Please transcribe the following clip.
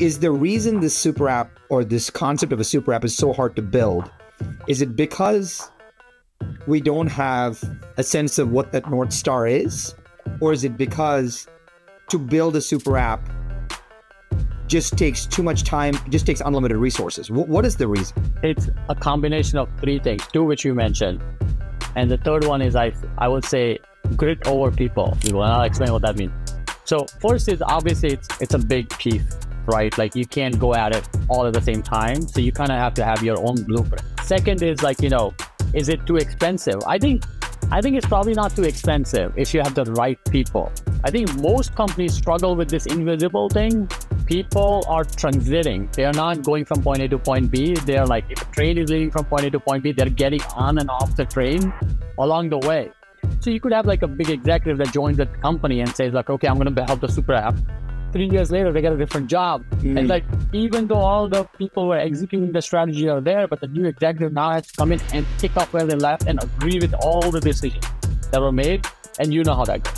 is the reason this super app or this concept of a super app is so hard to build? Is it because we don't have a sense of what that North Star is? Or is it because to build a super app just takes too much time, just takes unlimited resources? what, what is the reason? It's a combination of three things, two which you mentioned. And the third one is I I would say grit over people. And I'll explain what that means. So first is obviously it's it's a big piece right? Like you can't go at it all at the same time. So you kind of have to have your own blueprint. Second is like, you know, is it too expensive? I think I think it's probably not too expensive if you have the right people. I think most companies struggle with this invisible thing. People are transiting. They are not going from point A to point B. They're like, if a train is leaving from point A to point B, they're getting on and off the train along the way. So you could have like a big executive that joins the company and says like, okay, I'm going to help the super app three years later they get a different job. Mm. and like even though all the people who are executing the strategy are there but the new executive now has to come in and pick up where they left and agree with all the decisions that were made. And you know how that goes